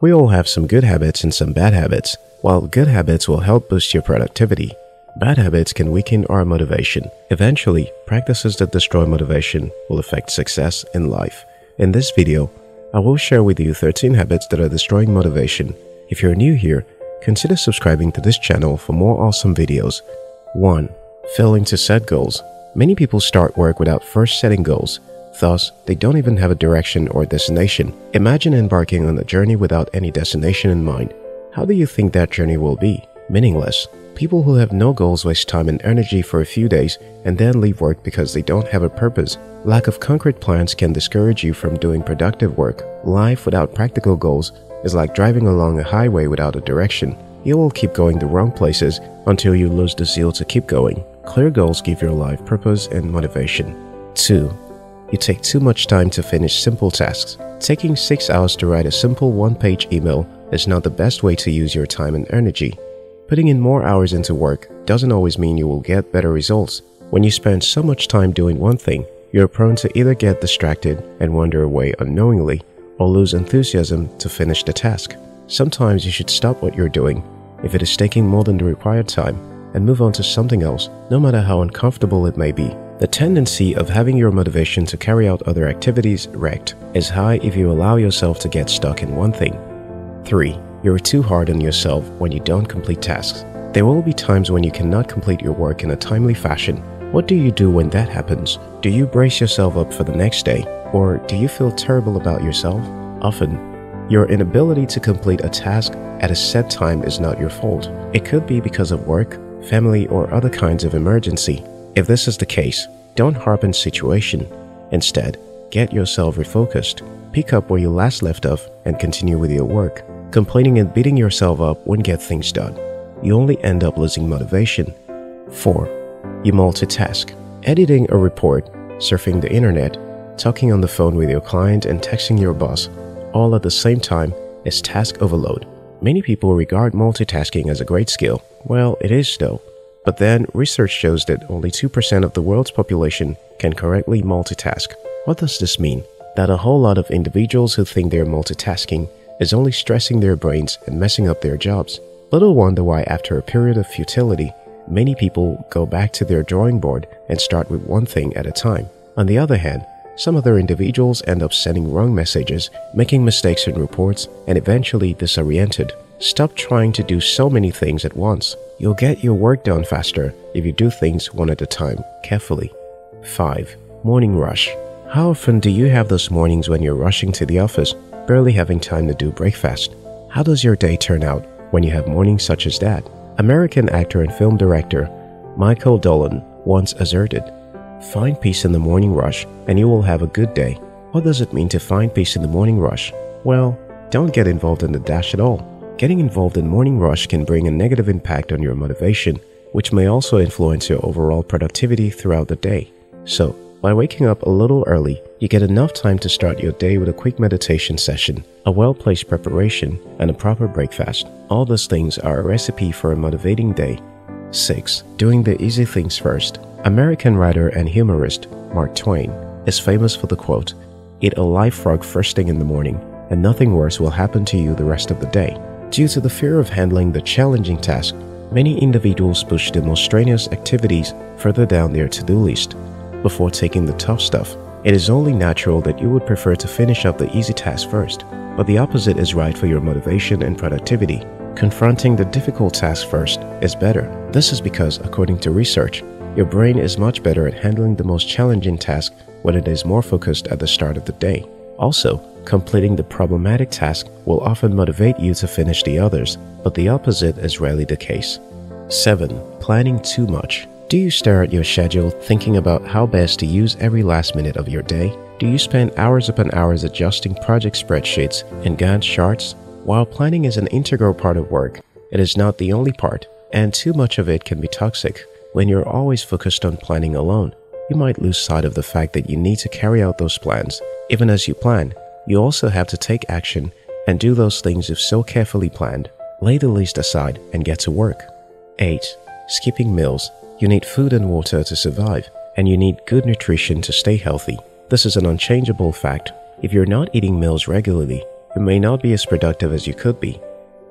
We all have some good habits and some bad habits. While good habits will help boost your productivity, bad habits can weaken our motivation. Eventually, practices that destroy motivation will affect success in life. In this video, I will share with you 13 habits that are destroying motivation. If you're new here, consider subscribing to this channel for more awesome videos. 1. Failing to set goals. Many people start work without first setting goals. Thus, they don't even have a direction or destination. Imagine embarking on a journey without any destination in mind. How do you think that journey will be? Meaningless. People who have no goals waste time and energy for a few days and then leave work because they don't have a purpose. Lack of concrete plans can discourage you from doing productive work. Life without practical goals is like driving along a highway without a direction. You will keep going the wrong places until you lose the zeal to keep going. Clear goals give your life purpose and motivation. 2. You take too much time to finish simple tasks. Taking 6 hours to write a simple one-page email is not the best way to use your time and energy. Putting in more hours into work doesn't always mean you will get better results. When you spend so much time doing one thing, you're prone to either get distracted and wander away unknowingly or lose enthusiasm to finish the task. Sometimes you should stop what you're doing if it is taking more than the required time and move on to something else, no matter how uncomfortable it may be. The tendency of having your motivation to carry out other activities wrecked is high if you allow yourself to get stuck in one thing. 3. You're too hard on yourself when you don't complete tasks. There will be times when you cannot complete your work in a timely fashion. What do you do when that happens? Do you brace yourself up for the next day? Or do you feel terrible about yourself? Often, your inability to complete a task at a set time is not your fault. It could be because of work, family, or other kinds of emergency. If this is the case, don't harp on situation. Instead, get yourself refocused. Pick up where you last left off and continue with your work. Complaining and beating yourself up won't get things done. You only end up losing motivation. 4. You multitask. Editing a report, surfing the internet, talking on the phone with your client and texting your boss, all at the same time, is task overload. Many people regard multitasking as a great skill. Well, it is though. But then, research shows that only 2% of the world's population can correctly multitask. What does this mean? That a whole lot of individuals who think they're multitasking is only stressing their brains and messing up their jobs. Little wonder why after a period of futility, many people go back to their drawing board and start with one thing at a time. On the other hand, some other individuals end up sending wrong messages, making mistakes in reports, and eventually disoriented. Stop trying to do so many things at once. You'll get your work done faster if you do things one at a time, carefully. 5. Morning Rush How often do you have those mornings when you're rushing to the office, barely having time to do breakfast? How does your day turn out when you have mornings such as that? American actor and film director Michael Dolan once asserted, Find peace in the morning rush and you will have a good day. What does it mean to find peace in the morning rush? Well, don't get involved in the dash at all. Getting involved in morning rush can bring a negative impact on your motivation, which may also influence your overall productivity throughout the day. So, by waking up a little early, you get enough time to start your day with a quick meditation session, a well-placed preparation, and a proper breakfast. All those things are a recipe for a motivating day. 6. Doing the easy things first. American writer and humorist Mark Twain is famous for the quote, Eat a live frog first thing in the morning, and nothing worse will happen to you the rest of the day. Due to the fear of handling the challenging task, many individuals push the most strenuous activities further down their to-do list before taking the tough stuff. It is only natural that you would prefer to finish up the easy task first, but the opposite is right for your motivation and productivity. Confronting the difficult task first is better. This is because, according to research, your brain is much better at handling the most challenging task when it is more focused at the start of the day. Also, completing the problematic task will often motivate you to finish the others, but the opposite is rarely the case. 7. Planning too much. Do you stare at your schedule thinking about how best to use every last minute of your day? Do you spend hours upon hours adjusting project spreadsheets and Gantt charts? While planning is an integral part of work, it is not the only part, and too much of it can be toxic. When you're always focused on planning alone, you might lose sight of the fact that you need to carry out those plans. Even as you plan, you also have to take action and do those things you've so carefully planned. Lay the list aside and get to work. 8. Skipping meals. You need food and water to survive, and you need good nutrition to stay healthy. This is an unchangeable fact. If you're not eating meals regularly, you may not be as productive as you could be.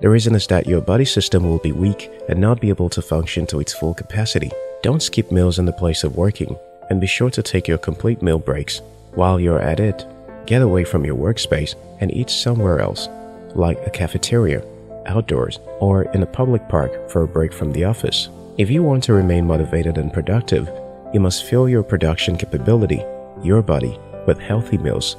The reason is that your body system will be weak and not be able to function to its full capacity. Don't skip meals in the place of working, and be sure to take your complete meal breaks. While you're at it, get away from your workspace and eat somewhere else, like a cafeteria, outdoors, or in a public park for a break from the office. If you want to remain motivated and productive, you must fuel your production capability, your body, with healthy meals.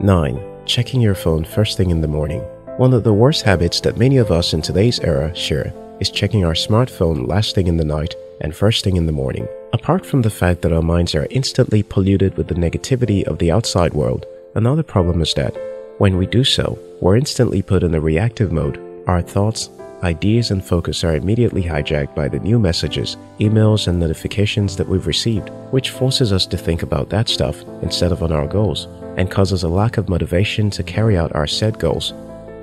9. Checking your phone first thing in the morning. One of the worst habits that many of us in today's era share is checking our smartphone last thing in the night and first thing in the morning. Apart from the fact that our minds are instantly polluted with the negativity of the outside world, another problem is that when we do so, we're instantly put in a reactive mode. Our thoughts, ideas, and focus are immediately hijacked by the new messages, emails, and notifications that we've received, which forces us to think about that stuff instead of on our goals and causes a lack of motivation to carry out our set goals.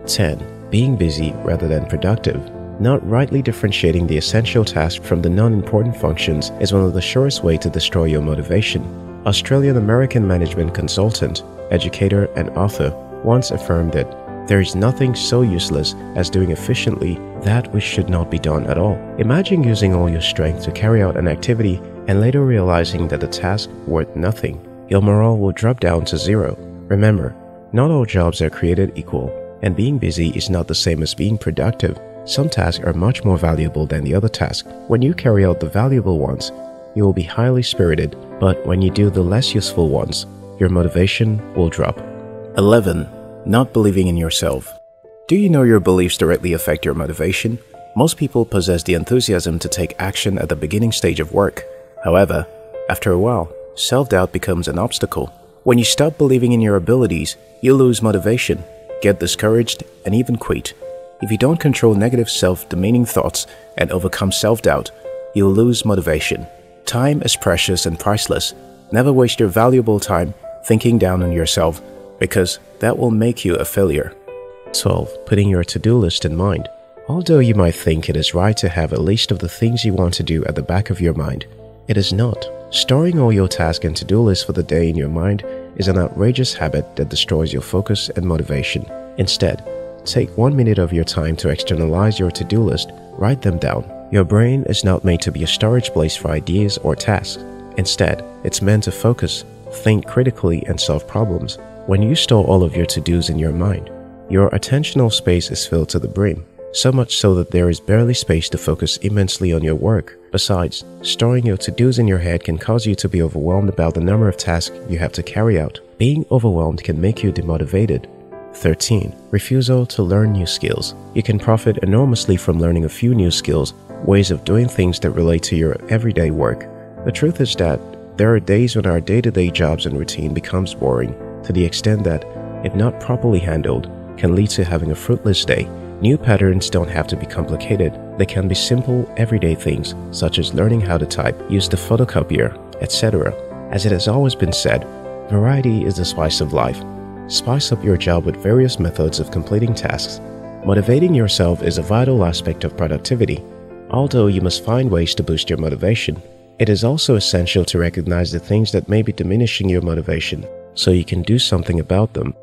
10. Being busy rather than productive. Not rightly differentiating the essential task from the non-important functions is one of the surest way to destroy your motivation. Australian-American management consultant, educator, and author once affirmed that there is nothing so useless as doing efficiently that which should not be done at all. Imagine using all your strength to carry out an activity and later realizing that the task worth nothing. Your morale will drop down to zero. Remember, not all jobs are created equal and being busy is not the same as being productive. Some tasks are much more valuable than the other tasks. When you carry out the valuable ones, you will be highly spirited, but when you do the less useful ones, your motivation will drop. 11. Not believing in yourself. Do you know your beliefs directly affect your motivation? Most people possess the enthusiasm to take action at the beginning stage of work. However, after a while, self doubt becomes an obstacle. When you stop believing in your abilities, you lose motivation get discouraged, and even quit. If you don't control negative self-demeaning thoughts and overcome self-doubt, you'll lose motivation. Time is precious and priceless. Never waste your valuable time thinking down on yourself because that will make you a failure. 12. Putting your to-do list in mind. Although you might think it is right to have a list of the things you want to do at the back of your mind, it is not. Storing all your tasks and to-do lists for the day in your mind is an outrageous habit that destroys your focus and motivation. Instead, take one minute of your time to externalize your to-do list, write them down. Your brain is not made to be a storage place for ideas or tasks. Instead, it's meant to focus, think critically, and solve problems. When you store all of your to-dos in your mind, your attentional space is filled to the brim so much so that there is barely space to focus immensely on your work. Besides, storing your to-dos in your head can cause you to be overwhelmed about the number of tasks you have to carry out. Being overwhelmed can make you demotivated. 13. Refusal to learn new skills. You can profit enormously from learning a few new skills, ways of doing things that relate to your everyday work. The truth is that there are days when our day-to-day -day jobs and routine becomes boring to the extent that, if not properly handled, can lead to having a fruitless day New patterns don't have to be complicated. They can be simple, everyday things, such as learning how to type, use the photocopier, etc. As it has always been said, variety is the spice of life. Spice up your job with various methods of completing tasks. Motivating yourself is a vital aspect of productivity. Although you must find ways to boost your motivation, it is also essential to recognize the things that may be diminishing your motivation so you can do something about them